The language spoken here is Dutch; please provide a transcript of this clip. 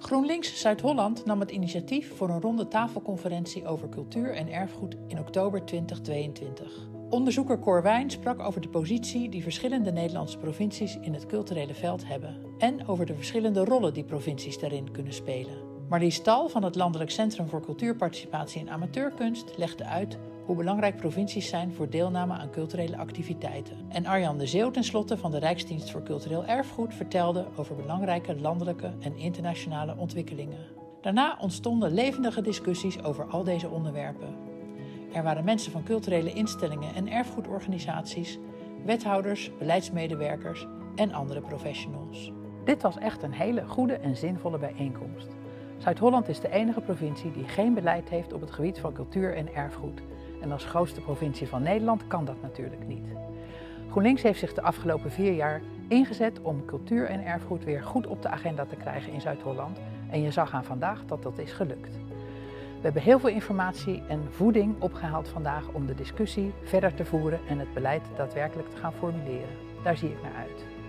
GroenLinks Zuid-Holland nam het initiatief voor een ronde tafelconferentie over cultuur en erfgoed in oktober 2022. Onderzoeker Cor Wijn sprak over de positie die verschillende Nederlandse provincies in het culturele veld hebben en over de verschillende rollen die provincies daarin kunnen spelen. Marlies Tal van het Landelijk Centrum voor Cultuurparticipatie en Amateurkunst legde uit hoe belangrijk provincies zijn voor deelname aan culturele activiteiten. En Arjan de Zeeuw tenslotte van de Rijksdienst voor Cultureel Erfgoed vertelde over belangrijke landelijke en internationale ontwikkelingen. Daarna ontstonden levendige discussies over al deze onderwerpen. Er waren mensen van culturele instellingen en erfgoedorganisaties, wethouders, beleidsmedewerkers en andere professionals. Dit was echt een hele goede en zinvolle bijeenkomst. Zuid-Holland is de enige provincie die geen beleid heeft op het gebied van cultuur en erfgoed. En als grootste provincie van Nederland kan dat natuurlijk niet. GroenLinks heeft zich de afgelopen vier jaar ingezet om cultuur en erfgoed weer goed op de agenda te krijgen in Zuid-Holland. En je zag aan vandaag dat dat is gelukt. We hebben heel veel informatie en voeding opgehaald vandaag om de discussie verder te voeren en het beleid daadwerkelijk te gaan formuleren. Daar zie ik naar uit.